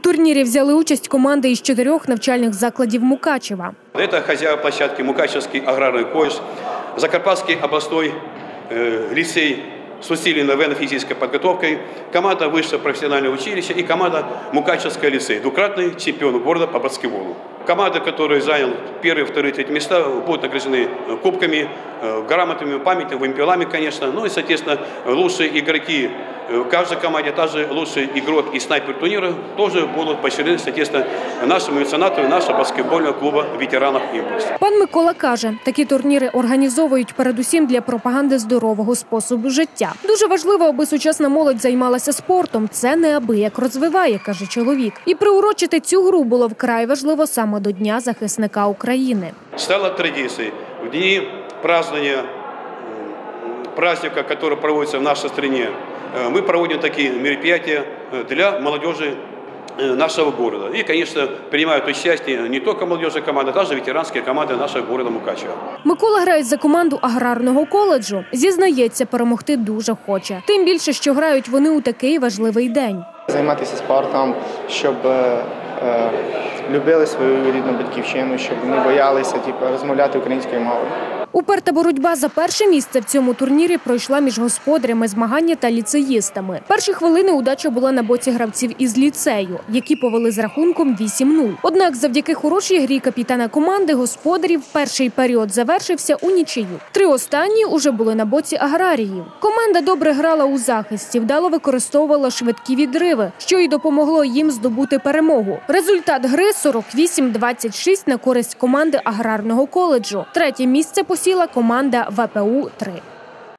турнірі взяли участь команди із чотирьох навчальних закладів Мукачева. Это хозяева площадки Мукачевский аграрный колледж, Закарпатский областной э, лицей с усиленной военно-физической подготовкой, команда Высшее профессиональное училище и команда Мукачевское лицей, двукратный чемпион города по баскетболу. Команды, которые занял первые, вторые, третьи места, будут награждены э, кубками, э, грамотами, памятью, вымпелами, конечно. Ну и, соответственно, лучшие игроки э, в каждой команде, также лучший игрок и снайпер турнира тоже будут поощрены, соответственно, нашему меценату, нашего баскетбольного клуба ветеранов «Импульс». Пан Микола каже, такі турніри організовують передусім для пропаганди здорового способу життя. Дуже важливо, аби сучасна молодь займалася спортом. Це неабияк розвиває, каже чоловік. І приурочити цю гру було вкрай важливо саме до Дня захисника України. стало традицией в дни празднования м, праздника, который проводится в нашей стране, э, мы проводим такие мероприятия э, для молодежи э, нашего города. И, конечно, принимают участие не только молодежная команда, даже ветеранские команды нашего города Мукачева. Микола грає за команду аграрного коледжу. Зізнається, перемогти дуже хоче. Тим більше, що грають вони у такий важливий день. займатися спортом, щоб е, е, любили свою рідну батьківщину, щоб не боялися типу, розмовляти українською мовою. Уперта боротьба за перше місце в цьому турнірі пройшла між господарями змагання та ліцеїстами. Перші хвилини удача була на боці гравців із ліцею, які повели з рахунком 8-0. Однак, завдяки хорошій грі капітана команди господарів перший період завершився у нічию. Три останні уже були на боці аграріїв. Команда добре грала у захисті, вдало використовувала швидкі відриви, що й допомогло їм здобути перемогу. Результат гри 48-26 на користь команди аграрного коледжу. Третє місце посіла команда ВПУ 3